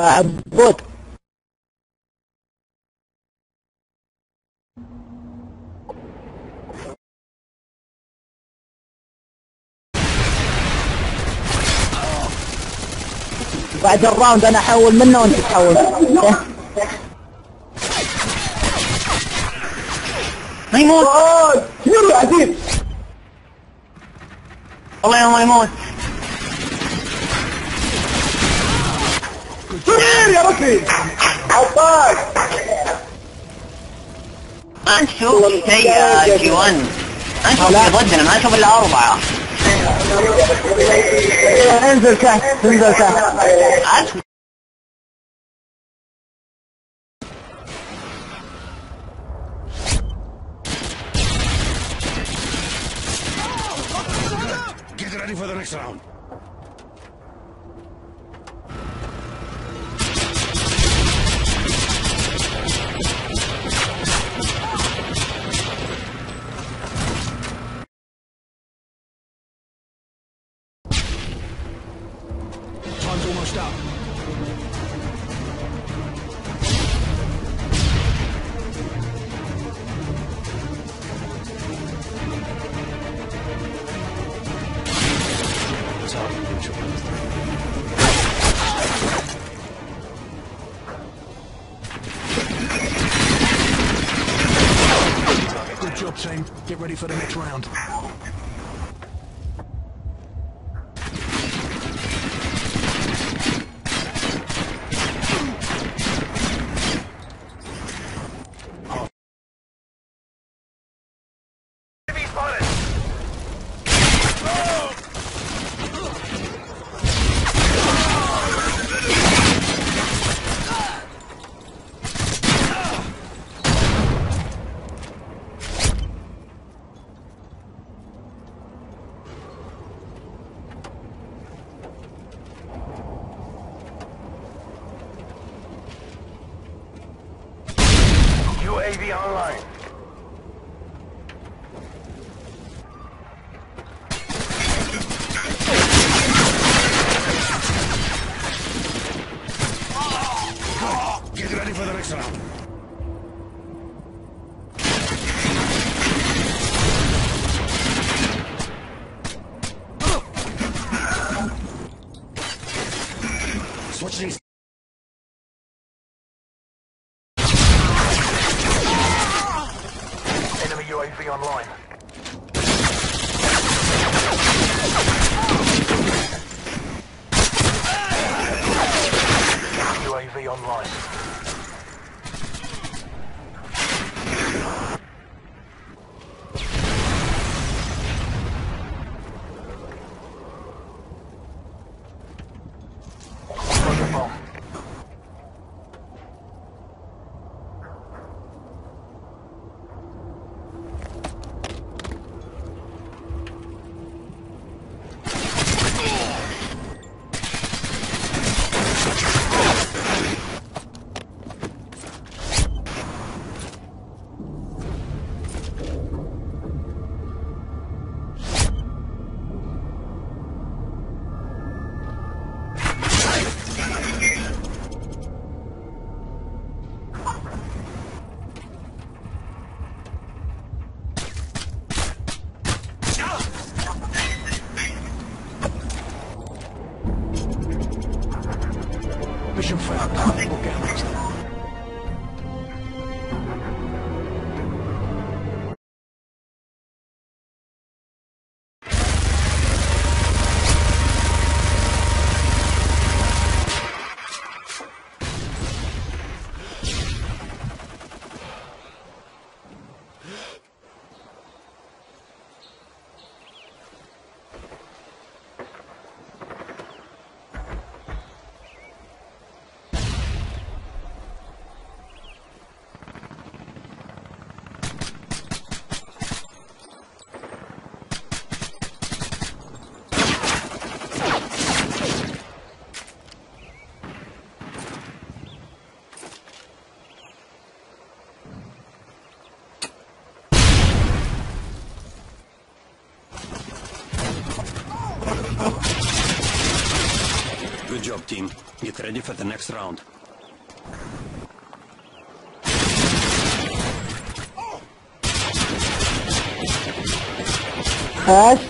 عبود بعد الراوند أنا أحول منه وأنت تحول. ما يموت يلا عزيز. والله ما يموت كبير يا ربي عطاك ما نشوف شيء يا جي 1 ما نشوف شيء ضدنا ما نشوف الا اربعه انزل تحت انزل تحت عاد Get ready for the next round. Online. Online. team. Get ready for the next round. Hush.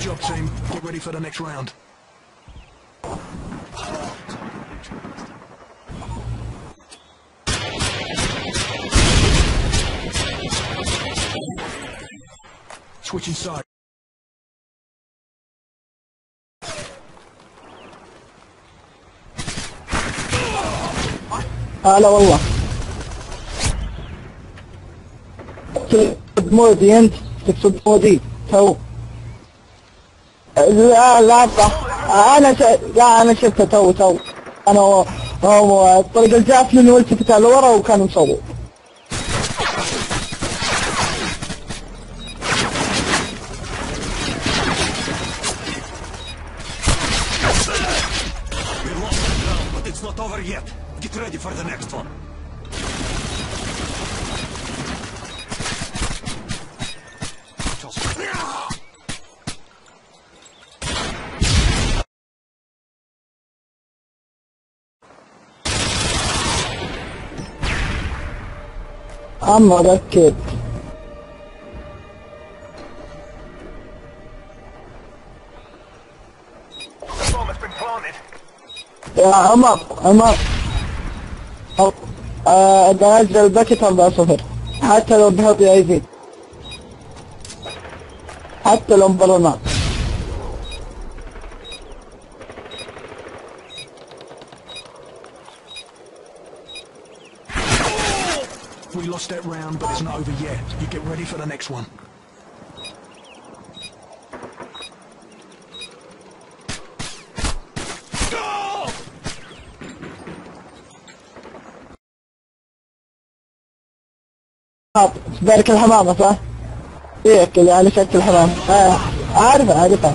Good job, team. Get ready for the next round. Switching side. هلا والله تقصد مودي انت تقصد مودي تو لا لا أنا ش... لا أنا شفته تو تو أنا هو هو الطريق الجافلين والتفت على ورا وكان مصور it's not over yet. Get ready for the next one. عم ركب يا عمر عمر نزل الباكت 4-0 حتى لو بهبط يزيد حتى لو مبرمات but it's not over yet. You get ready for the next one. بارك الحمامة صح؟ هيك اللي على شكل الحمام آه. عارفة عارفة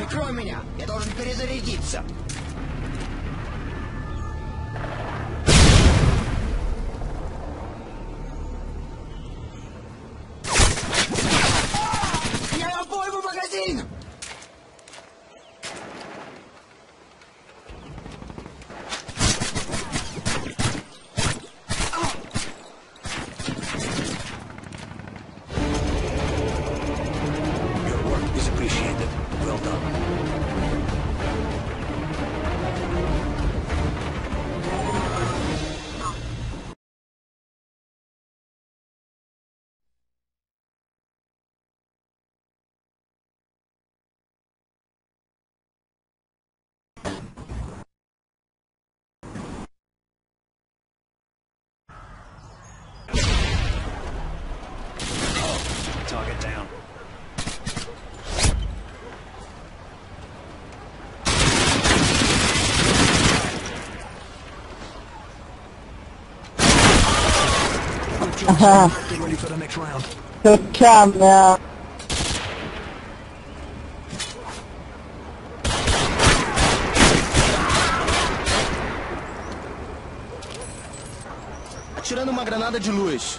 Прикрой меня, я должен перезарядиться. Aha. Good job now. Atirando uma granada de luz.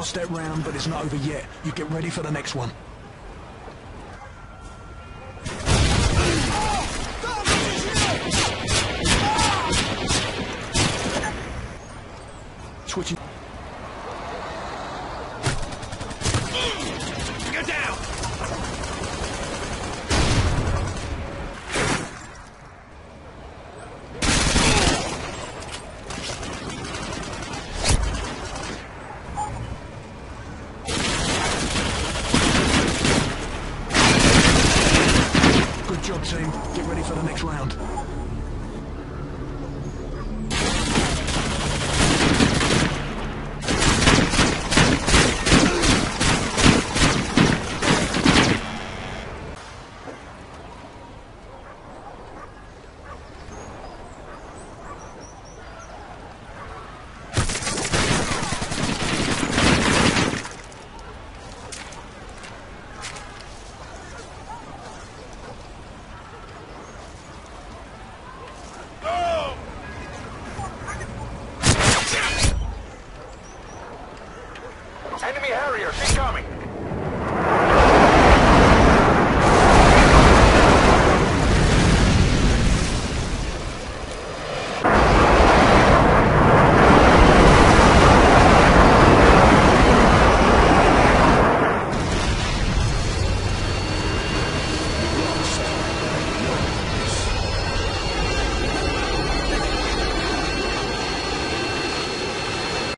That round, but it's not over yet. You get ready for the next one. Switching.